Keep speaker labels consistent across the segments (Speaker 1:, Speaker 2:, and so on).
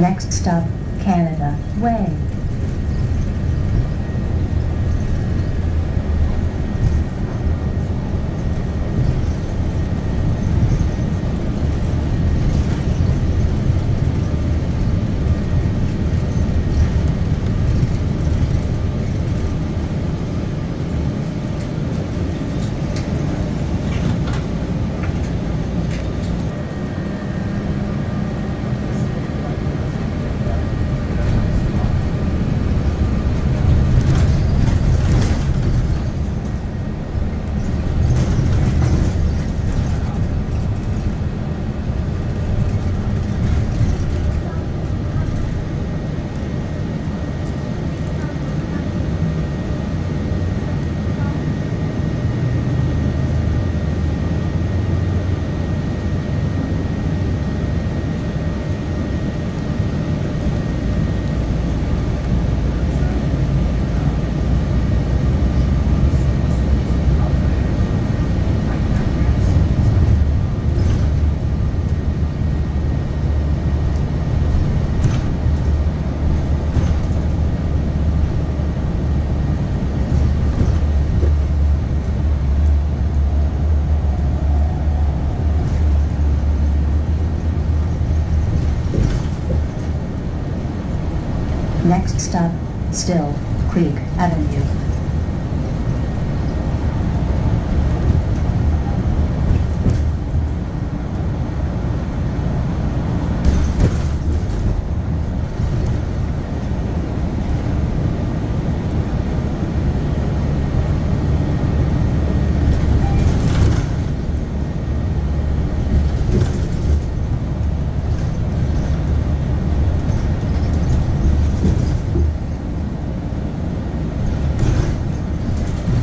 Speaker 1: Next stop, Canada. Way. Next stop, Still Creek Avenue.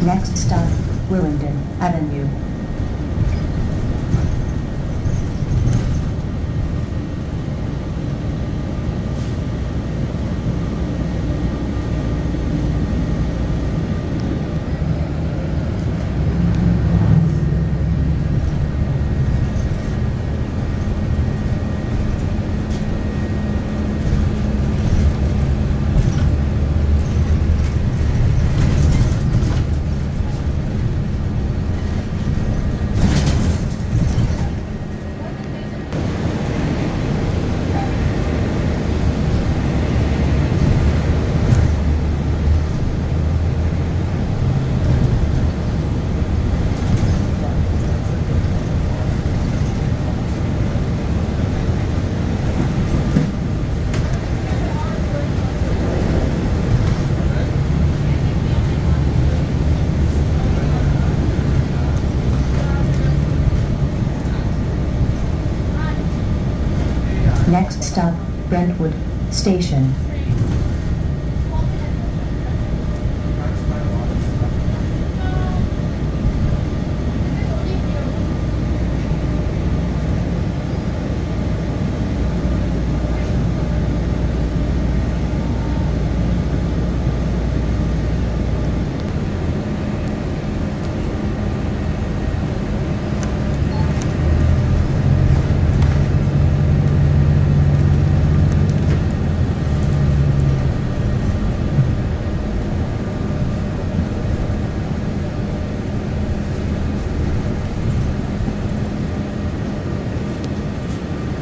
Speaker 1: Next stop, Willingdon Avenue. Next stop, Brentwood Station.